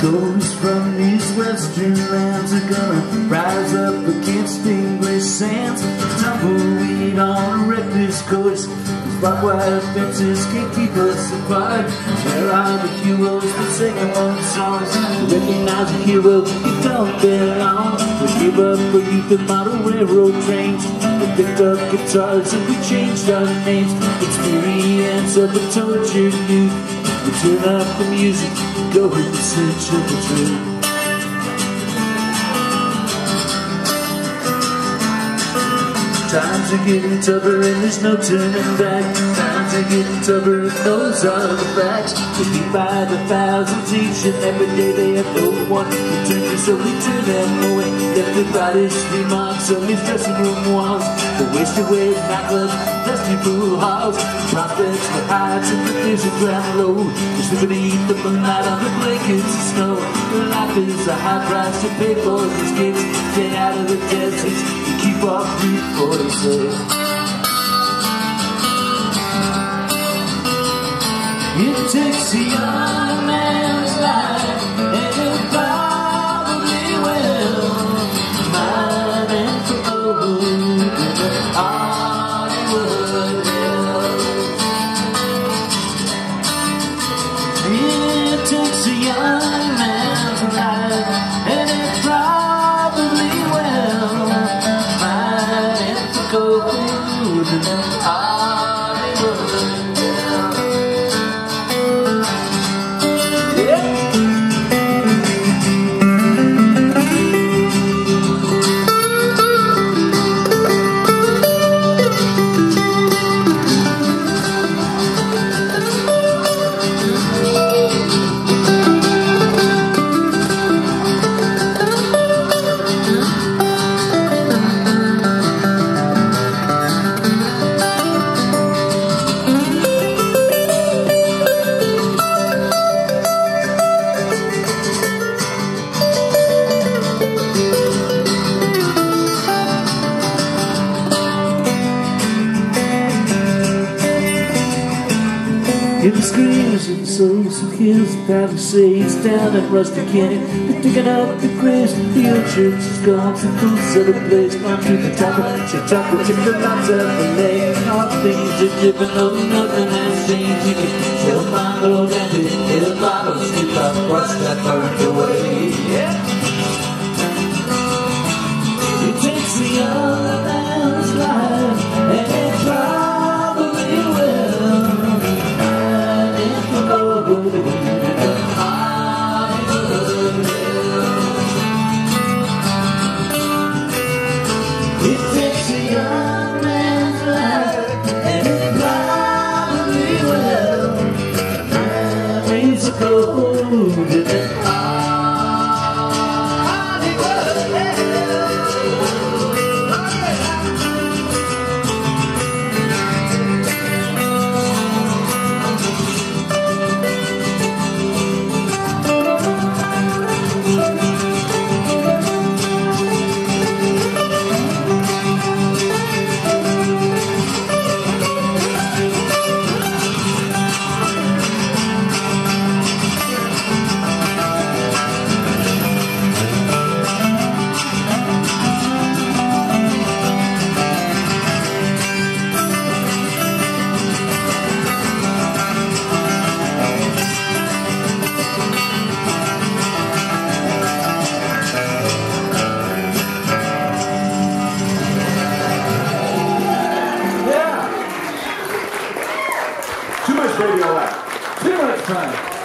Those from these western lands are gonna rise up against English sands. Tumbleweed on a reckless course. Barbed fences can't keep us apart. There are the heroes that sing among songs? Recognize a hero, you don't belong. We gave up for youth and model railroad trains. We picked up guitars and we changed our names. Experience of a tortured youth. Turn up the music, go in the search of the truth. Times are getting tougher and there's no turning back. Times are getting tougher and those are the facts. We beat by the thousands each and every day they have no one so we turn them away. Brightest remarks on these dressing room walls. The wasted away nightclubs, dusty pool halls. Prospects for heights and the vision ground low. We sleep beneath the moonlight on the blankets of snow. Life is a high price to pay for these kids. Get out of the deserts and keep before they say It takes a young man's life gold Hollywood If the screams and souls who kills the palisades down at Rustic Canyon, they're digging up the graves. The old church is gone, some fools of the place. On to the top of the chocolate chip, the lots of the lake. All things are different, no, nothing has changed. You can still find those empty little bottles, keep up what's that burned away. Too much time.